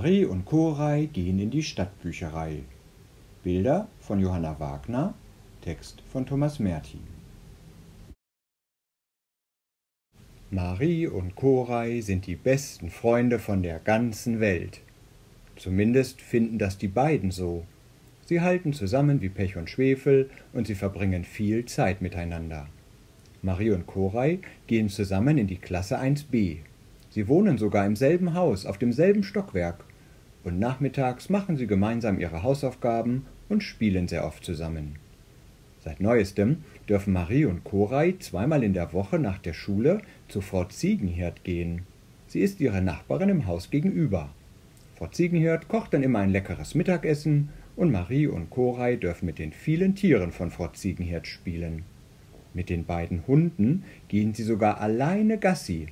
Marie und Koray gehen in die Stadtbücherei. Bilder von Johanna Wagner, Text von Thomas Mertin. Marie und Koray sind die besten Freunde von der ganzen Welt. Zumindest finden das die beiden so. Sie halten zusammen wie Pech und Schwefel und sie verbringen viel Zeit miteinander. Marie und Koray gehen zusammen in die Klasse 1b. Sie wohnen sogar im selben Haus, auf demselben Stockwerk. Und nachmittags machen sie gemeinsam ihre Hausaufgaben und spielen sehr oft zusammen. Seit neuestem dürfen Marie und Koray zweimal in der Woche nach der Schule zu Frau Ziegenhirt gehen. Sie ist ihre Nachbarin im Haus gegenüber. Frau Ziegenhirt kocht dann immer ein leckeres Mittagessen und Marie und Koray dürfen mit den vielen Tieren von Frau Ziegenhirt spielen. Mit den beiden Hunden gehen sie sogar alleine Gassi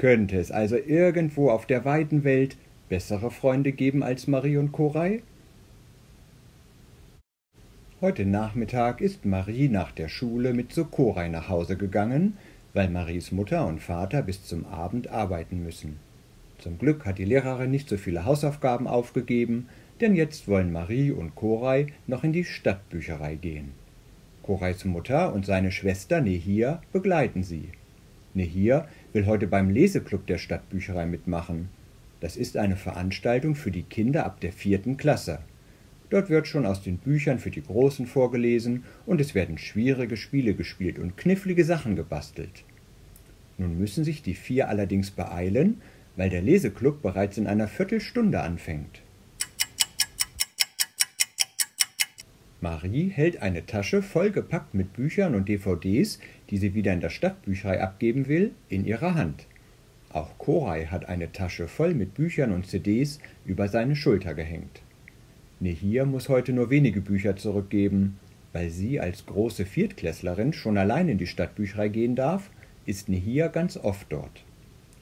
Könnte es also irgendwo auf der weiten Welt bessere Freunde geben als Marie und Koray? Heute Nachmittag ist Marie nach der Schule mit zu Koray nach Hause gegangen, weil Maries Mutter und Vater bis zum Abend arbeiten müssen. Zum Glück hat die Lehrerin nicht so viele Hausaufgaben aufgegeben, denn jetzt wollen Marie und Koray noch in die Stadtbücherei gehen. Korays Mutter und seine Schwester Nehir begleiten sie. Nehir will heute beim Leseklub der Stadtbücherei mitmachen. Das ist eine Veranstaltung für die Kinder ab der vierten Klasse. Dort wird schon aus den Büchern für die Großen vorgelesen und es werden schwierige Spiele gespielt und knifflige Sachen gebastelt. Nun müssen sich die vier allerdings beeilen, weil der Leseklub bereits in einer Viertelstunde anfängt. Marie hält eine Tasche vollgepackt mit Büchern und DVDs, die sie wieder in der Stadtbücherei abgeben will, in ihrer Hand. Auch Koray hat eine Tasche voll mit Büchern und CDs über seine Schulter gehängt. Nehir muss heute nur wenige Bücher zurückgeben. Weil sie als große Viertklässlerin schon allein in die Stadtbücherei gehen darf, ist Nehir ganz oft dort.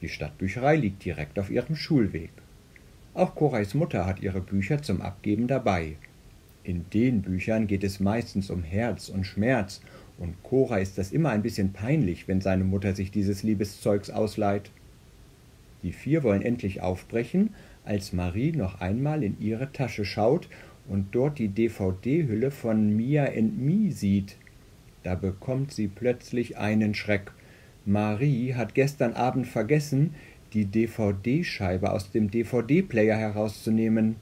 Die Stadtbücherei liegt direkt auf ihrem Schulweg. Auch Korays Mutter hat ihre Bücher zum Abgeben dabei – in den Büchern geht es meistens um Herz und Schmerz, und Cora ist das immer ein bisschen peinlich, wenn seine Mutter sich dieses Liebeszeugs ausleiht. Die vier wollen endlich aufbrechen, als Marie noch einmal in ihre Tasche schaut und dort die DVD-Hülle von Mia and Me sieht. Da bekommt sie plötzlich einen Schreck. Marie hat gestern Abend vergessen, die DVD-Scheibe aus dem DVD-Player herauszunehmen.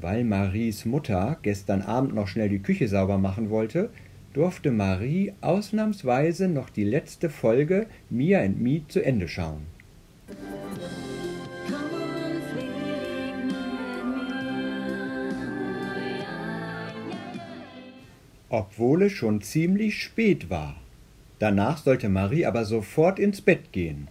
Weil Maries Mutter gestern Abend noch schnell die Küche sauber machen wollte, durfte Marie ausnahmsweise noch die letzte Folge Mia and Me zu Ende schauen. Obwohl es schon ziemlich spät war. Danach sollte Marie aber sofort ins Bett gehen.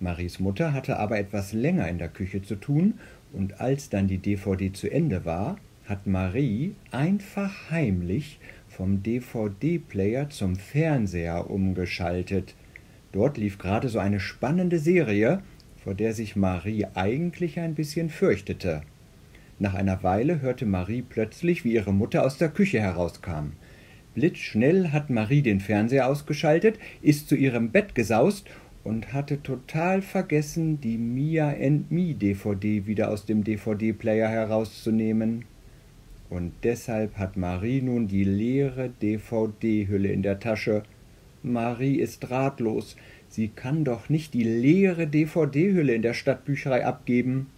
Maries Mutter hatte aber etwas länger in der Küche zu tun und als dann die DVD zu Ende war, hat Marie einfach heimlich vom DVD-Player zum Fernseher umgeschaltet. Dort lief gerade so eine spannende Serie, vor der sich Marie eigentlich ein bisschen fürchtete. Nach einer Weile hörte Marie plötzlich, wie ihre Mutter aus der Küche herauskam. Blitzschnell hat Marie den Fernseher ausgeschaltet, ist zu ihrem Bett gesaust und hatte total vergessen, die Mia and Me DVD wieder aus dem DVD-Player herauszunehmen. Und deshalb hat Marie nun die leere DVD-Hülle in der Tasche. Marie ist ratlos. Sie kann doch nicht die leere DVD-Hülle in der Stadtbücherei abgeben.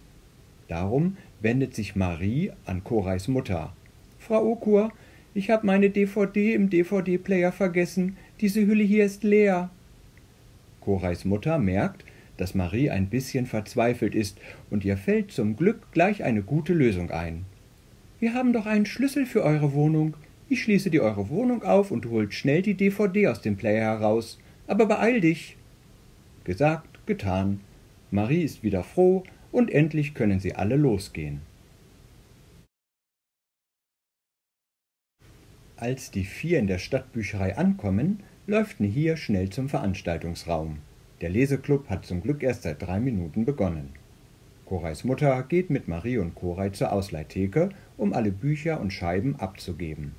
Darum wendet sich Marie an Korays Mutter. Frau Okur, ich habe meine DVD im DVD-Player vergessen. Diese Hülle hier ist leer. Korays Mutter merkt, dass Marie ein bisschen verzweifelt ist, und ihr fällt zum Glück gleich eine gute Lösung ein. Wir haben doch einen Schlüssel für eure Wohnung. Ich schließe dir eure Wohnung auf und holt schnell die DVD aus dem Player heraus. Aber beeil dich. Gesagt, getan. Marie ist wieder froh und endlich können sie alle losgehen. Als die vier in der Stadtbücherei ankommen, läuft hier schnell zum Veranstaltungsraum. Der Leseklub hat zum Glück erst seit drei Minuten begonnen. Korays Mutter geht mit Marie und Koray zur Ausleihtheke, um alle Bücher und Scheiben abzugeben.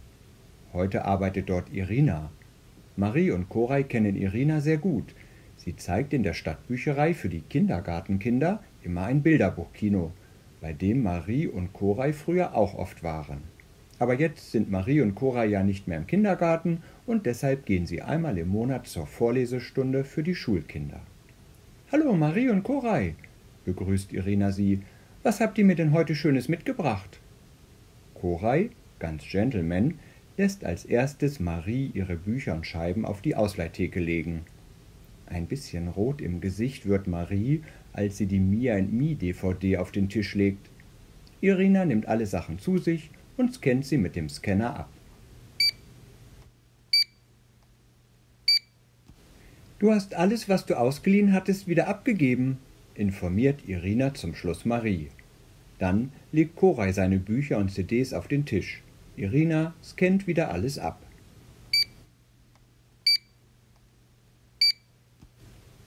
Heute arbeitet dort Irina. Marie und Koray kennen Irina sehr gut. Sie zeigt in der Stadtbücherei für die Kindergartenkinder immer ein Bilderbuchkino, bei dem Marie und Koray früher auch oft waren. Aber jetzt sind Marie und Koray ja nicht mehr im Kindergarten und deshalb gehen sie einmal im Monat zur Vorlesestunde für die Schulkinder. Hallo Marie und Koray, begrüßt Irina sie. Was habt ihr mir denn heute Schönes mitgebracht? Koray, ganz Gentleman, lässt als erstes Marie ihre Bücher und Scheiben auf die Ausleihtheke legen. Ein bisschen rot im Gesicht wird Marie, als sie die Mia and Me DVD auf den Tisch legt. Irina nimmt alle Sachen zu sich und scannt sie mit dem Scanner ab. Du hast alles, was du ausgeliehen hattest, wieder abgegeben, informiert Irina zum Schluss Marie. Dann legt Koray seine Bücher und CDs auf den Tisch. Irina scannt wieder alles ab.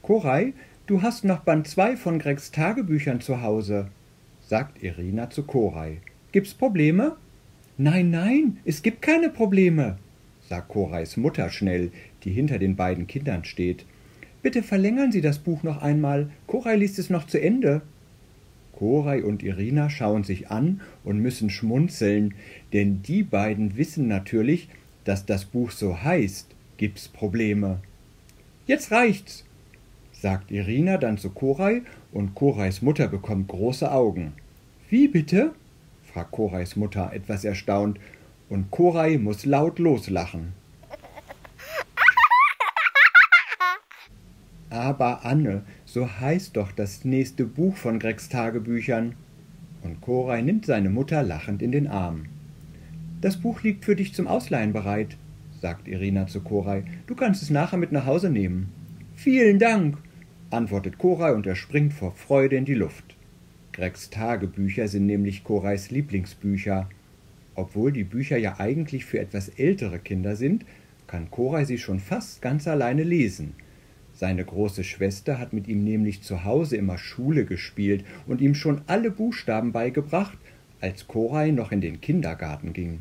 Koray, du hast noch Band 2 von Gregs Tagebüchern zu Hause, sagt Irina zu Koray. Gibt's Probleme? Nein, nein, es gibt keine Probleme, sagt Korays Mutter schnell, die hinter den beiden Kindern steht. Bitte verlängern Sie das Buch noch einmal. Koray liest es noch zu Ende. Koray und Irina schauen sich an und müssen schmunzeln, denn die beiden wissen natürlich, dass das Buch so heißt, gibt's Probleme. Jetzt reicht's, sagt Irina dann zu Koray, und Korays Mutter bekommt große Augen. Wie bitte? fragt Korays Mutter etwas erstaunt, und Koray muss laut loslachen. Aber Anne, so heißt doch das nächste Buch von Gregs Tagebüchern. Und Koray nimmt seine Mutter lachend in den Arm. Das Buch liegt für dich zum Ausleihen bereit, sagt Irina zu Koray. Du kannst es nachher mit nach Hause nehmen. Vielen Dank, antwortet Koray und er springt vor Freude in die Luft. Gregs Tagebücher sind nämlich Korays Lieblingsbücher. Obwohl die Bücher ja eigentlich für etwas ältere Kinder sind, kann Koray sie schon fast ganz alleine lesen. Seine große Schwester hat mit ihm nämlich zu Hause immer Schule gespielt und ihm schon alle Buchstaben beigebracht, als Koray noch in den Kindergarten ging.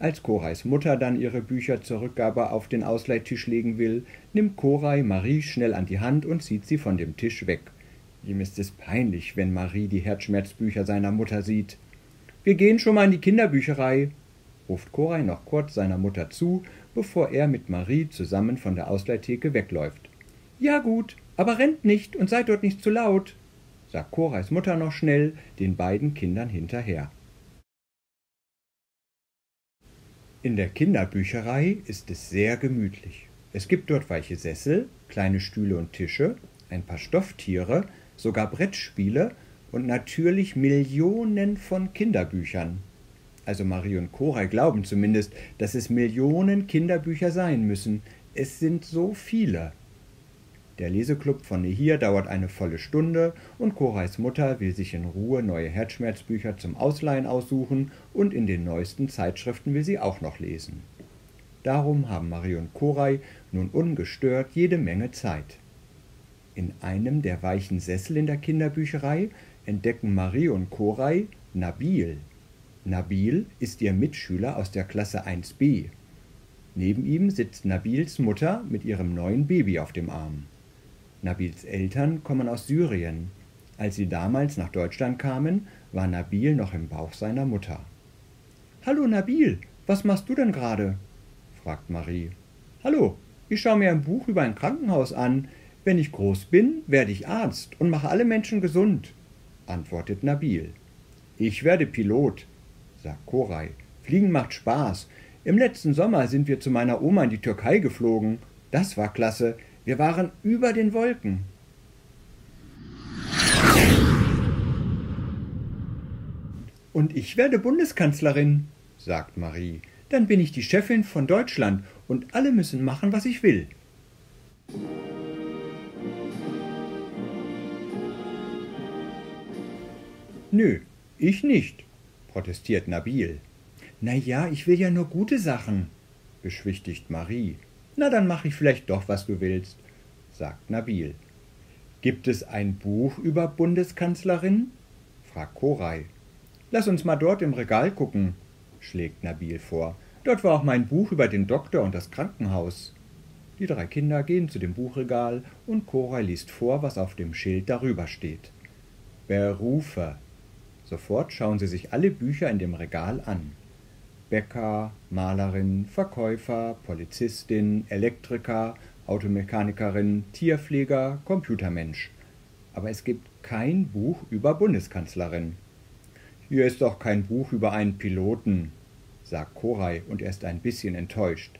Als Korays Mutter dann ihre Bücher zur Rückgabe auf den Ausleihtisch legen will, nimmt Koray Marie schnell an die Hand und zieht sie von dem Tisch weg. Ihm ist es peinlich, wenn Marie die Herzschmerzbücher seiner Mutter sieht. Wir gehen schon mal in die Kinderbücherei, ruft Koray noch kurz seiner Mutter zu, bevor er mit Marie zusammen von der Ausleihtheke wegläuft. Ja gut, aber rennt nicht und seid dort nicht zu laut, sagt Korays Mutter noch schnell den beiden Kindern hinterher. In der Kinderbücherei ist es sehr gemütlich. Es gibt dort weiche Sessel, kleine Stühle und Tische, ein paar Stofftiere, sogar Brettspiele und natürlich Millionen von Kinderbüchern. Also Marie und Cora glauben zumindest, dass es Millionen Kinderbücher sein müssen. Es sind so viele. Der Leseklub von Nehir dauert eine volle Stunde und Korais Mutter will sich in Ruhe neue Herzschmerzbücher zum Ausleihen aussuchen und in den neuesten Zeitschriften will sie auch noch lesen. Darum haben Marie und Koray nun ungestört jede Menge Zeit. In einem der weichen Sessel in der Kinderbücherei entdecken Marie und Koray Nabil. Nabil ist ihr Mitschüler aus der Klasse 1b. Neben ihm sitzt Nabils Mutter mit ihrem neuen Baby auf dem Arm. Nabils Eltern kommen aus Syrien. Als sie damals nach Deutschland kamen, war Nabil noch im Bauch seiner Mutter. Hallo Nabil, was machst du denn gerade? fragt Marie. Hallo, ich schaue mir ein Buch über ein Krankenhaus an. Wenn ich groß bin, werde ich Arzt und mache alle Menschen gesund, antwortet Nabil. Ich werde Pilot, sagt Koray. Fliegen macht Spaß. Im letzten Sommer sind wir zu meiner Oma in die Türkei geflogen. Das war klasse. Wir waren über den Wolken. Und ich werde Bundeskanzlerin, sagt Marie. Dann bin ich die Chefin von Deutschland und alle müssen machen, was ich will. Nö, ich nicht, protestiert Nabil. Na ja, ich will ja nur gute Sachen, beschwichtigt Marie. Na, dann mach ich vielleicht doch, was du willst, sagt Nabil. Gibt es ein Buch über Bundeskanzlerin? fragt Koray. Lass uns mal dort im Regal gucken, schlägt Nabil vor. Dort war auch mein Buch über den Doktor und das Krankenhaus. Die drei Kinder gehen zu dem Buchregal und Cora liest vor, was auf dem Schild darüber steht. Berufe. Sofort schauen sie sich alle Bücher in dem Regal an. Bäcker, Malerin, Verkäufer, Polizistin, Elektriker, Automechanikerin, Tierpfleger, Computermensch. Aber es gibt kein Buch über Bundeskanzlerin. Hier ist doch kein Buch über einen Piloten, sagt Koray und er ist ein bisschen enttäuscht.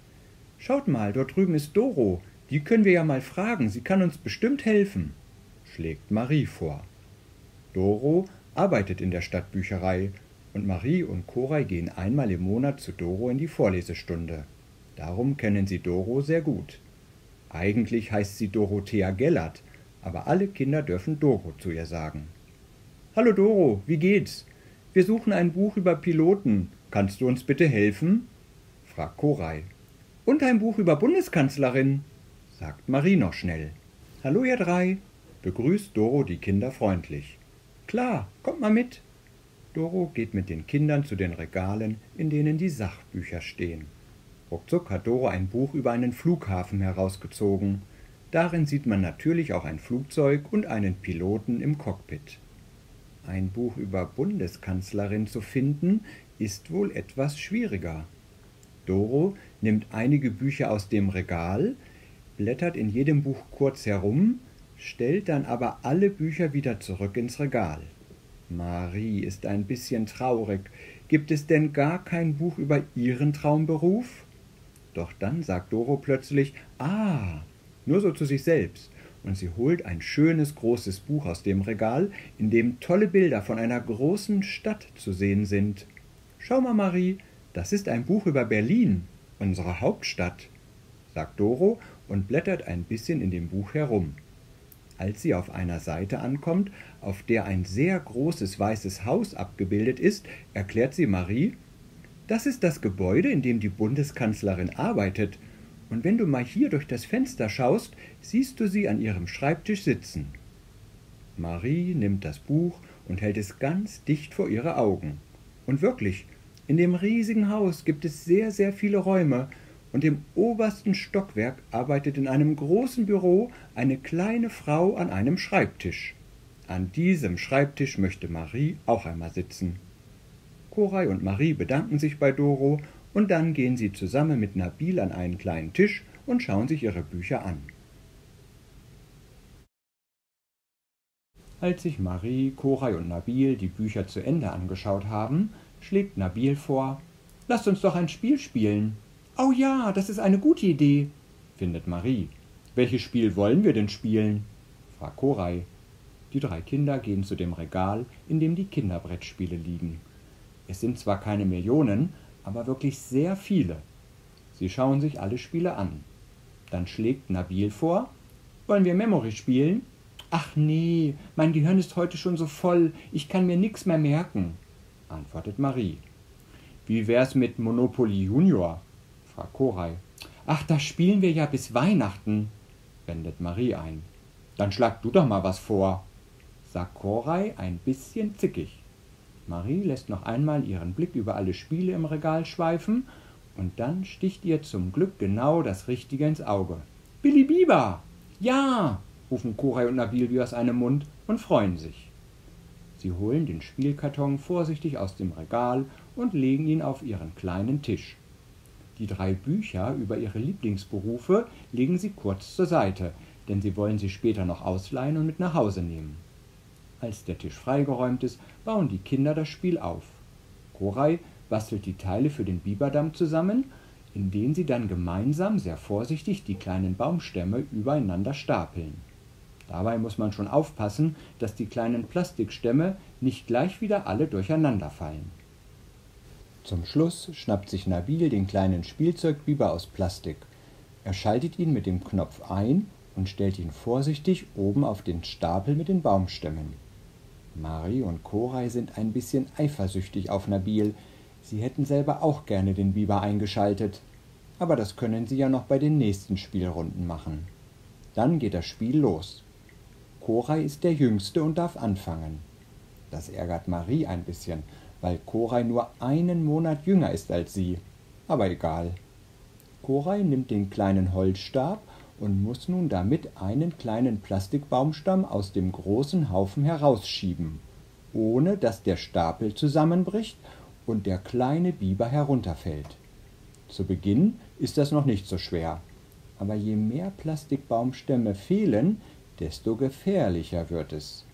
Schaut mal, dort drüben ist Doro. Die können wir ja mal fragen. Sie kann uns bestimmt helfen, schlägt Marie vor. Doro arbeitet in der Stadtbücherei und Marie und Koray gehen einmal im Monat zu Doro in die Vorlesestunde. Darum kennen sie Doro sehr gut. Eigentlich heißt sie Dorothea Gellert, aber alle Kinder dürfen Doro zu ihr sagen. Hallo Doro, wie geht's? Wir suchen ein Buch über Piloten. Kannst du uns bitte helfen? fragt Koray. Und ein Buch über Bundeskanzlerin, sagt Marie noch schnell. Hallo ihr drei, begrüßt Doro die Kinder freundlich. Klar, kommt mal mit. Doro geht mit den Kindern zu den Regalen, in denen die Sachbücher stehen. Ruckzuck hat Doro ein Buch über einen Flughafen herausgezogen. Darin sieht man natürlich auch ein Flugzeug und einen Piloten im Cockpit. Ein Buch über Bundeskanzlerin zu finden, ist wohl etwas schwieriger. Doro nimmt einige Bücher aus dem Regal, blättert in jedem Buch kurz herum, stellt dann aber alle Bücher wieder zurück ins Regal. Marie ist ein bisschen traurig. Gibt es denn gar kein Buch über Ihren Traumberuf? Doch dann sagt Doro plötzlich Ah, nur so zu sich selbst, und sie holt ein schönes großes Buch aus dem Regal, in dem tolle Bilder von einer großen Stadt zu sehen sind. Schau mal, Marie, das ist ein Buch über Berlin, unsere Hauptstadt, sagt Doro und blättert ein bisschen in dem Buch herum. Als sie auf einer Seite ankommt, auf der ein sehr großes weißes Haus abgebildet ist, erklärt sie Marie, das ist das Gebäude, in dem die Bundeskanzlerin arbeitet, und wenn du mal hier durch das Fenster schaust, siehst du sie an ihrem Schreibtisch sitzen. Marie nimmt das Buch und hält es ganz dicht vor ihre Augen. Und wirklich, in dem riesigen Haus gibt es sehr, sehr viele Räume, und im obersten Stockwerk arbeitet in einem großen Büro eine kleine Frau an einem Schreibtisch. An diesem Schreibtisch möchte Marie auch einmal sitzen. Koray und Marie bedanken sich bei Doro und dann gehen sie zusammen mit Nabil an einen kleinen Tisch und schauen sich ihre Bücher an. Als sich Marie, Koray und Nabil die Bücher zu Ende angeschaut haben, schlägt Nabil vor, Lasst uns doch ein Spiel spielen. Oh ja, das ist eine gute Idee, findet Marie. Welches Spiel wollen wir denn spielen? fragt Koray. Die drei Kinder gehen zu dem Regal, in dem die Kinderbrettspiele liegen. Es sind zwar keine Millionen, aber wirklich sehr viele. Sie schauen sich alle Spiele an. Dann schlägt Nabil vor, wollen wir Memory spielen? Ach nee, mein Gehirn ist heute schon so voll, ich kann mir nix mehr merken antwortet Marie. Wie wär's mit Monopoly Junior? Fragt Koray. Ach, das spielen wir ja bis Weihnachten, wendet Marie ein. Dann schlag du doch mal was vor, sagt Koray ein bisschen zickig. Marie lässt noch einmal ihren Blick über alle Spiele im Regal schweifen und dann sticht ihr zum Glück genau das Richtige ins Auge. Billy Biber! Ja! rufen Koray und Nabil wie aus einem Mund und freuen sich. Sie holen den Spielkarton vorsichtig aus dem Regal und legen ihn auf ihren kleinen Tisch. Die drei Bücher über ihre Lieblingsberufe legen sie kurz zur Seite, denn sie wollen sie später noch ausleihen und mit nach Hause nehmen. Als der Tisch freigeräumt ist, bauen die Kinder das Spiel auf. Koray bastelt die Teile für den Biberdamm zusammen, in den sie dann gemeinsam sehr vorsichtig die kleinen Baumstämme übereinander stapeln. Dabei muss man schon aufpassen, dass die kleinen Plastikstämme nicht gleich wieder alle durcheinander fallen. Zum Schluss schnappt sich Nabil den kleinen Spielzeugbiber aus Plastik. Er schaltet ihn mit dem Knopf ein und stellt ihn vorsichtig oben auf den Stapel mit den Baumstämmen. Mari und Koray sind ein bisschen eifersüchtig auf Nabil. Sie hätten selber auch gerne den Biber eingeschaltet. Aber das können sie ja noch bei den nächsten Spielrunden machen. Dann geht das Spiel los. Koray ist der Jüngste und darf anfangen. Das ärgert Marie ein bisschen, weil Koray nur einen Monat jünger ist als sie. Aber egal. Koray nimmt den kleinen Holzstab und muss nun damit einen kleinen Plastikbaumstamm aus dem großen Haufen herausschieben, ohne dass der Stapel zusammenbricht und der kleine Biber herunterfällt. Zu Beginn ist das noch nicht so schwer, aber je mehr Plastikbaumstämme fehlen, desto gefährlicher wird es.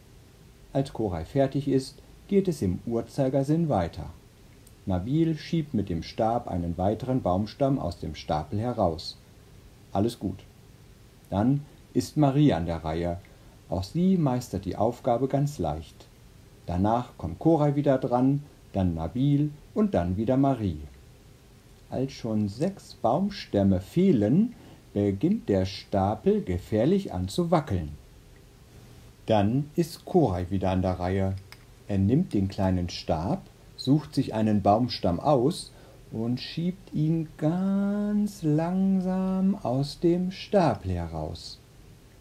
Als Koray fertig ist, geht es im Uhrzeigersinn weiter. Nabil schiebt mit dem Stab einen weiteren Baumstamm aus dem Stapel heraus. Alles gut. Dann ist Marie an der Reihe. Auch sie meistert die Aufgabe ganz leicht. Danach kommt Koray wieder dran, dann Nabil und dann wieder Marie. Als schon sechs Baumstämme fehlen, beginnt der Stapel gefährlich an zu wackeln. Dann ist Koray wieder an der Reihe. Er nimmt den kleinen Stab, sucht sich einen Baumstamm aus und schiebt ihn ganz langsam aus dem Stapel heraus.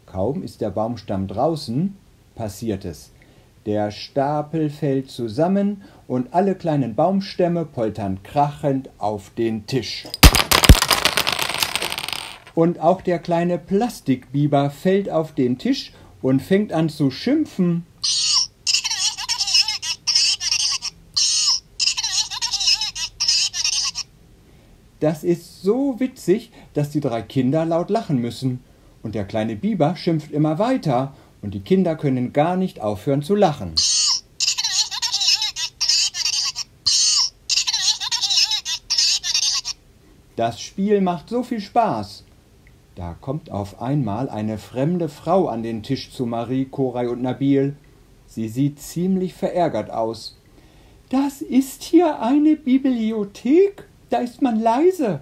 Kaum ist der Baumstamm draußen, passiert es. Der Stapel fällt zusammen und alle kleinen Baumstämme poltern krachend auf den Tisch. Und auch der kleine Plastikbiber fällt auf den Tisch und fängt an zu schimpfen. Das ist so witzig, dass die drei Kinder laut lachen müssen. Und der kleine Biber schimpft immer weiter und die Kinder können gar nicht aufhören zu lachen. Das Spiel macht so viel Spaß. Da kommt auf einmal eine fremde Frau an den Tisch zu Marie, Koray und Nabil. Sie sieht ziemlich verärgert aus. Das ist hier eine Bibliothek? Da ist man leise,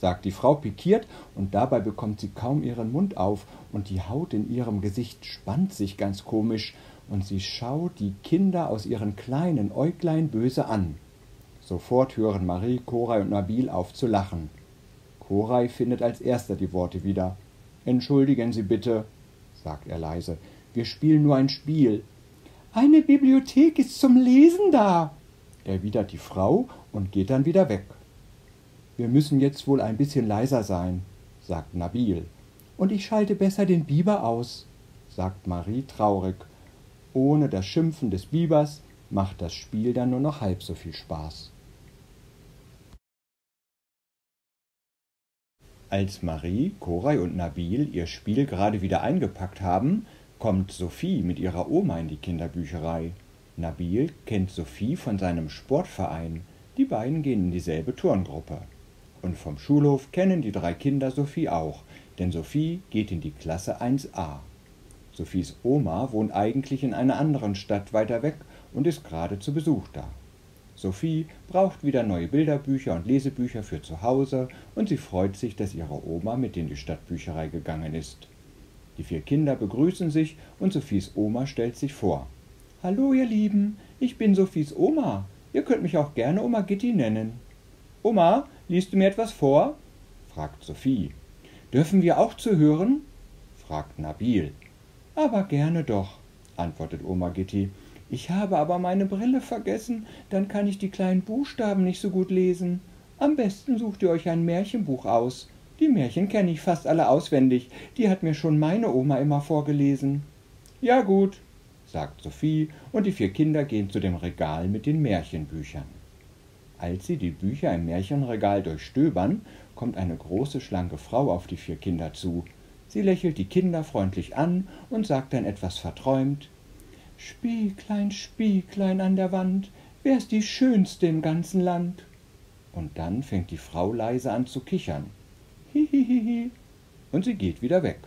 sagt die Frau pikiert, und dabei bekommt sie kaum ihren Mund auf, und die Haut in ihrem Gesicht spannt sich ganz komisch, und sie schaut die Kinder aus ihren kleinen Äuglein böse an. Sofort hören Marie, Koray und Nabil auf zu lachen. Koray findet als erster die Worte wieder. Entschuldigen Sie bitte, sagt er leise, wir spielen nur ein Spiel. Eine Bibliothek ist zum Lesen da, erwidert die Frau und geht dann wieder weg. Wir müssen jetzt wohl ein bisschen leiser sein, sagt Nabil. Und ich schalte besser den Biber aus, sagt Marie traurig. Ohne das Schimpfen des Bibers macht das Spiel dann nur noch halb so viel Spaß. Als Marie, Koray und Nabil ihr Spiel gerade wieder eingepackt haben, kommt Sophie mit ihrer Oma in die Kinderbücherei. Nabil kennt Sophie von seinem Sportverein. Die beiden gehen in dieselbe Turngruppe. Und vom Schulhof kennen die drei Kinder Sophie auch, denn Sophie geht in die Klasse 1a. Sophies Oma wohnt eigentlich in einer anderen Stadt weiter weg und ist gerade zu Besuch da. Sophie braucht wieder neue Bilderbücher und Lesebücher für zu Hause und sie freut sich, dass ihre Oma mit in die Stadtbücherei gegangen ist. Die vier Kinder begrüßen sich und Sophies Oma stellt sich vor. Hallo, ihr Lieben, ich bin Sophies Oma. Ihr könnt mich auch gerne Oma Gitti nennen. Oma, liest du mir etwas vor? fragt Sophie. Dürfen wir auch zuhören? fragt Nabil. Aber gerne doch, antwortet Oma Gitti. Ich habe aber meine Brille vergessen, dann kann ich die kleinen Buchstaben nicht so gut lesen. Am besten sucht ihr euch ein Märchenbuch aus. Die Märchen kenne ich fast alle auswendig, die hat mir schon meine Oma immer vorgelesen. Ja gut, sagt Sophie, und die vier Kinder gehen zu dem Regal mit den Märchenbüchern. Als sie die Bücher im Märchenregal durchstöbern, kommt eine große, schlanke Frau auf die vier Kinder zu. Sie lächelt die Kinder freundlich an und sagt dann etwas verträumt Spieglein, Spieglein an der Wand, wer ist die Schönste im ganzen Land? Und dann fängt die Frau leise an zu kichern. Hihihihi. Und sie geht wieder weg.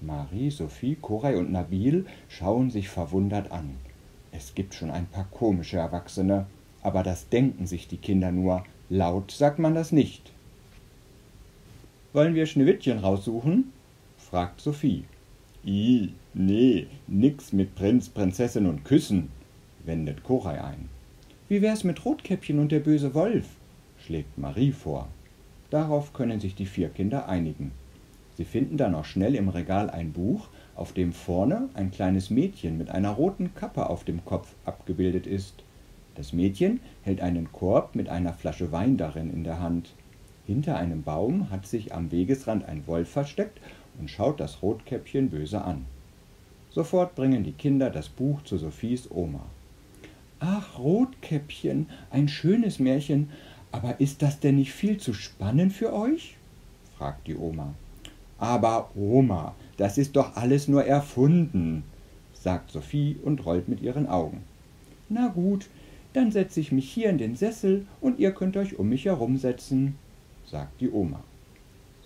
Marie, Sophie, Koray und Nabil schauen sich verwundert an. Es gibt schon ein paar komische Erwachsene, aber das denken sich die Kinder nur, laut sagt man das nicht. Wollen wir Schneewittchen raussuchen? fragt Sophie. I, nee, nix mit Prinz, Prinzessin und Küssen, wendet Koray ein. Wie wär's mit Rotkäppchen und der böse Wolf? schlägt Marie vor. Darauf können sich die vier Kinder einigen. Sie finden dann auch schnell im Regal ein Buch, auf dem vorne ein kleines Mädchen mit einer roten Kappe auf dem Kopf abgebildet ist. Das Mädchen hält einen Korb mit einer Flasche Wein darin in der Hand. Hinter einem Baum hat sich am Wegesrand ein Wolf versteckt und schaut das Rotkäppchen böse an. Sofort bringen die Kinder das Buch zu Sophies Oma. Ach, Rotkäppchen, ein schönes Märchen, aber ist das denn nicht viel zu spannend für euch? fragt die Oma. Aber Oma, das ist doch alles nur erfunden, sagt Sophie und rollt mit ihren Augen. Na gut, dann setze ich mich hier in den Sessel und ihr könnt euch um mich herumsetzen, sagt die Oma.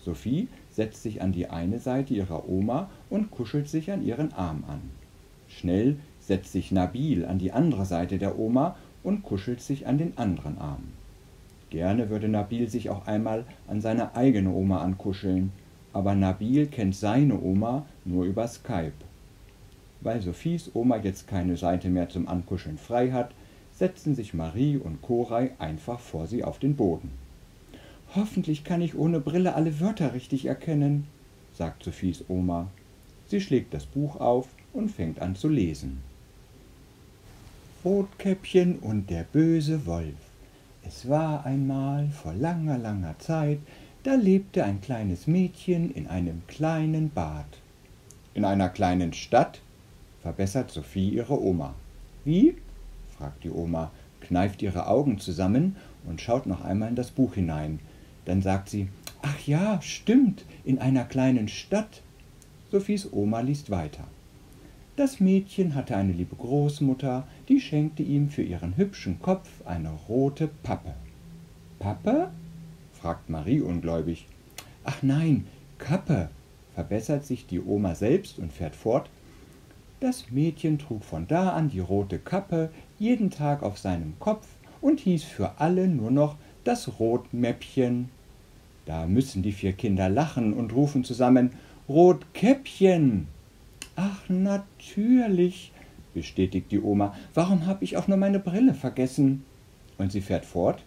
Sophie setzt sich an die eine Seite ihrer Oma und kuschelt sich an ihren Arm an. Schnell setzt sich Nabil an die andere Seite der Oma und kuschelt sich an den anderen Arm. Gerne würde Nabil sich auch einmal an seine eigene Oma ankuscheln, aber Nabil kennt seine Oma nur über Skype. Weil Sophies Oma jetzt keine Seite mehr zum Ankuscheln frei hat, setzen sich Marie und Koray einfach vor sie auf den Boden. Hoffentlich kann ich ohne Brille alle Wörter richtig erkennen, sagt Sophies Oma. Sie schlägt das Buch auf und fängt an zu lesen. Rotkäppchen und der böse Wolf. Es war einmal vor langer, langer Zeit, da lebte ein kleines Mädchen in einem kleinen Bad. In einer kleinen Stadt? verbessert Sophie ihre Oma. Wie? Fragt die Oma, kneift ihre Augen zusammen und schaut noch einmal in das Buch hinein. Dann sagt sie, ach ja, stimmt, in einer kleinen Stadt. Sophies Oma liest weiter. Das Mädchen hatte eine liebe Großmutter, die schenkte ihm für ihren hübschen Kopf eine rote Pappe. Pappe? fragt Marie ungläubig. Ach nein, Kappe, verbessert sich die Oma selbst und fährt fort. Das Mädchen trug von da an die rote Kappe jeden Tag auf seinem Kopf und hieß für alle nur noch das Rotmäppchen. Da müssen die vier Kinder lachen und rufen zusammen Rotkäppchen. Ach, natürlich, bestätigt die Oma. Warum habe ich auch nur meine Brille vergessen? Und sie fährt fort.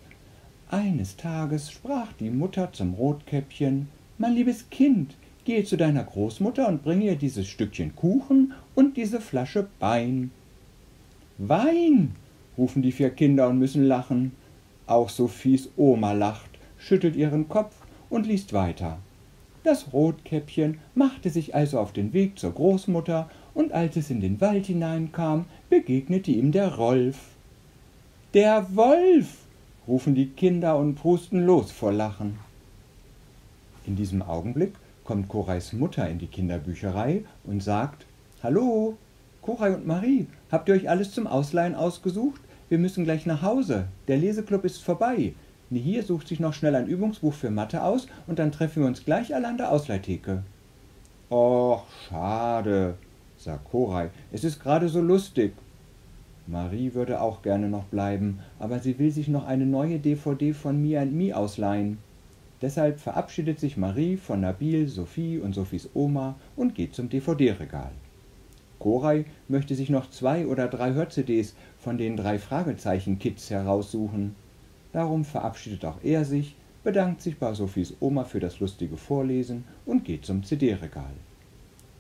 Eines Tages sprach die Mutter zum Rotkäppchen Mein liebes Kind, gehe zu deiner Großmutter und bringe ihr dieses Stückchen Kuchen und diese Flasche Wein. Wein, rufen die vier Kinder und müssen lachen. Auch Sophies Oma lacht, schüttelt ihren Kopf und liest weiter. Das Rotkäppchen machte sich also auf den Weg zur Großmutter, und als es in den Wald hineinkam, begegnete ihm der Rolf. Der Wolf! rufen die Kinder und prusten los vor Lachen. In diesem Augenblick kommt Korays Mutter in die Kinderbücherei und sagt Hallo, Koray und Marie, habt ihr euch alles zum Ausleihen ausgesucht? Wir müssen gleich nach Hause. Der Leseklub ist vorbei. Hier sucht sich noch schnell ein Übungsbuch für Mathe aus und dann treffen wir uns gleich alle an der Ausleihtheke. Och, schade, sagt Koray. Es ist gerade so lustig. Marie würde auch gerne noch bleiben, aber sie will sich noch eine neue DVD von Me and Me ausleihen. Deshalb verabschiedet sich Marie von Nabil, Sophie und Sophies Oma und geht zum DVD-Regal. Koray möchte sich noch zwei oder drei Hör-CDs von den drei Fragezeichen-Kids heraussuchen. Darum verabschiedet auch er sich, bedankt sich bei Sophies Oma für das lustige Vorlesen und geht zum CD-Regal.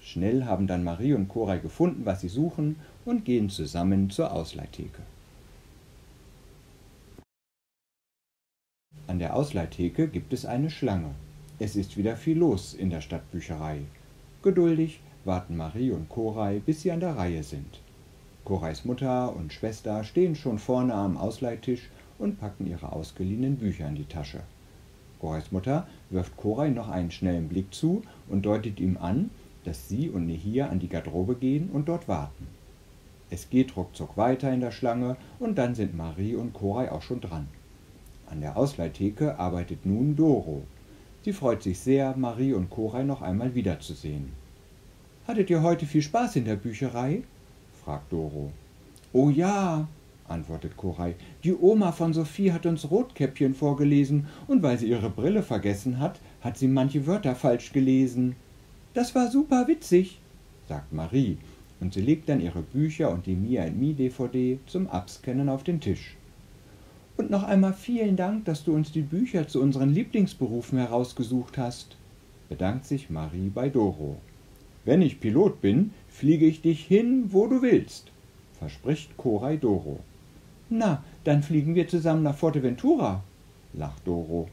Schnell haben dann Marie und Koray gefunden, was sie suchen, und gehen zusammen zur Ausleihtheke. An der Ausleihtheke gibt es eine Schlange. Es ist wieder viel los in der Stadtbücherei. Geduldig warten Marie und Koray, bis sie an der Reihe sind. Korays Mutter und Schwester stehen schon vorne am Ausleihtisch und packen ihre ausgeliehenen Bücher in die Tasche. Korays Mutter wirft Koray noch einen schnellen Blick zu und deutet ihm an, dass sie und Nehir an die Garderobe gehen und dort warten. Es geht ruckzuck weiter in der Schlange und dann sind Marie und Koray auch schon dran. An der Ausleihtheke arbeitet nun Doro. Sie freut sich sehr, Marie und Koray noch einmal wiederzusehen. Hattet ihr heute viel Spaß in der Bücherei? fragt Doro. Oh ja, antwortet Koray. Die Oma von Sophie hat uns Rotkäppchen vorgelesen, und weil sie ihre Brille vergessen hat, hat sie manche Wörter falsch gelesen. Das war super witzig, sagt Marie, und sie legt dann ihre Bücher und die Mia Me DVD zum Abscannen auf den Tisch. Und noch einmal vielen Dank, dass du uns die Bücher zu unseren Lieblingsberufen herausgesucht hast, bedankt sich Marie bei Doro. Wenn ich Pilot bin, fliege ich dich hin, wo du willst, verspricht Koray Doro. Na, dann fliegen wir zusammen nach Forteventura, lacht Doro.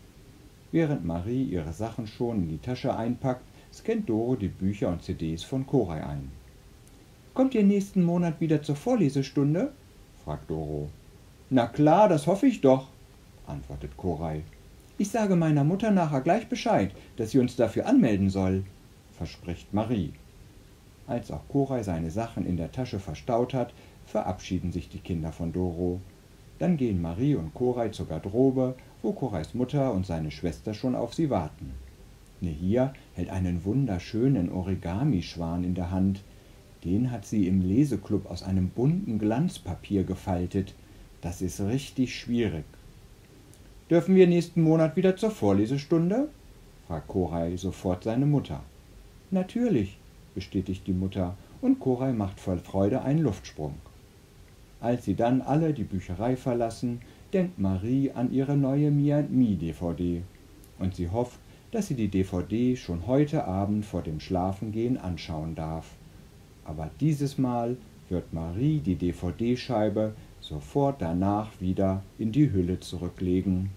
Während Marie ihre Sachen schon in die Tasche einpackt, scannt Doro die Bücher und CDs von Koray ein. Kommt ihr nächsten Monat wieder zur Vorlesestunde? fragt Doro. Na klar, das hoffe ich doch, antwortet Koray. Ich sage meiner Mutter nachher gleich Bescheid, dass sie uns dafür anmelden soll, verspricht Marie. Als auch Koray seine Sachen in der Tasche verstaut hat, verabschieden sich die Kinder von Doro. Dann gehen Marie und Koray zur Garderobe, wo Korays Mutter und seine Schwester schon auf sie warten. Nehir hält einen wunderschönen Origami-Schwan in der Hand. Den hat sie im Leseklub aus einem bunten Glanzpapier gefaltet. Das ist richtig schwierig. Dürfen wir nächsten Monat wieder zur Vorlesestunde? fragt Koray sofort seine Mutter. Natürlich, bestätigt die Mutter, und Koray macht voll Freude einen Luftsprung. Als sie dann alle die Bücherei verlassen, denkt Marie an ihre neue Mia Mi DVD und sie hofft, dass sie die DVD schon heute Abend vor dem Schlafengehen anschauen darf. Aber dieses Mal wird Marie die DVD-Scheibe sofort danach wieder in die Hülle zurücklegen.